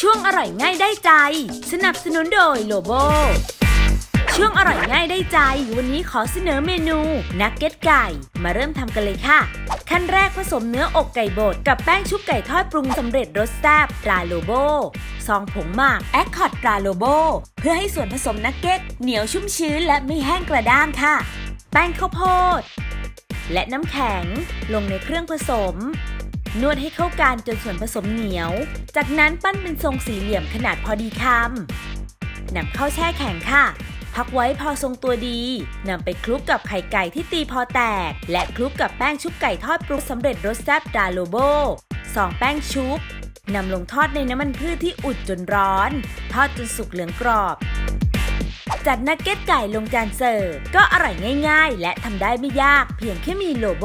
ช่วงอร่อยง่ายได้ใจ สนับสนุนโดยโลโบช่วงอร่อยง่ายได้ใจ วันนี้ขอเสนอเมนูนักเก็ตไก่ มาเริ่มทำกันเลยค่ะ ขั้นแรกผสมเนื้ออกไก่บดกับแป้งชุบไก่ทอดปรุงสำเร็จรสแซ่บตราโลโบซองผงหมักแอคคอร์ดตราโลโบเพื่อให้ส่วนผสมนักเก็ตเหนียวชุ่มชื้นและไม่แห้งกระด้างค่ะ แป้งข้าวโพด และน้ำแข็งลงในเครื่องผสม นวดให้เข้ากันจนส่วนผสมเหนียว จากนั้นปั้นเป็นทรงสี่เหลี่ยมขนาดพอดีคำนำเข้าแช่แข็งค่ะ พักไว้พอทรงตัวดีนำไปคลุกกับไข่ไก่ที่ตีพอแตก และคลุกกับแป้งชุบไก่ทอดปรุงสำเร็จรสแซ่บดาโลโบสองแป้งชุบนำลงทอดในน้ำมันพืชที่อุดจนร้อน ทอดจนสุกเหลืองกรอบ จัดนักเก็ตไก่ลงจานเสิร์ฟก็อร่อยง่าย ๆ และทำได้ไม่ยากเพียงแค่มีโลโบ